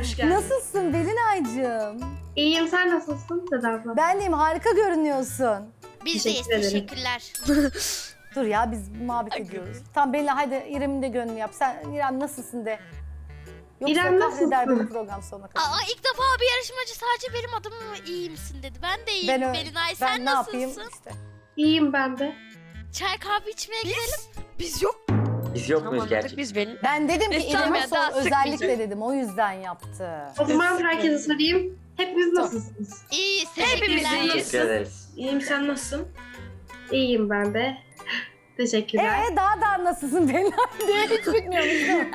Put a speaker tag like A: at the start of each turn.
A: Hoş geldin.
B: Nasılsın Belinay'cığım?
C: İyiyim sen nasılsın Seda abla?
B: Ben deyim harika görünüyorsun.
D: Biz
C: Teşekkür
D: deyiz.
C: ederim.
D: Teşekkürler.
B: Dur ya biz muhabbet ediyoruz. Tamam Belinay hadi İrem'in de gönlünü yap. Sen İrem nasılsın de. Yoksa
C: İrem
B: kahreder
C: nasılsın?
B: beni program sonuna kadar.
D: Aa, ilk defa bir yarışmacı sadece benim adımı iyi misin dedi. Ben de iyiyim
B: Ben ö-
D: Belinay.
B: ben
D: Sen
B: ne
D: nasılsın?
B: yapayım işte.
C: İyiyim ben de.
D: Çay kahve içmeye gidelim.
A: Biz yok.
E: Yok muyuz gerçekten?
A: biz belli.
B: Ben dedim ki
A: Biz
B: İrem'e sor
A: daha
B: özellikle dedim o yüzden yaptı.
C: O zaman herkese sorayım. Hepiniz nasılsınız?
D: İyi,
A: Hepimiz iyiyiz.
E: Teşekkür ederiz.
A: İyiyim sen nasılsın?
C: İyiyim ben de. Teşekkürler.
B: Ee daha da nasılsın Belinay diye hiç bitmiyormuş değil mi?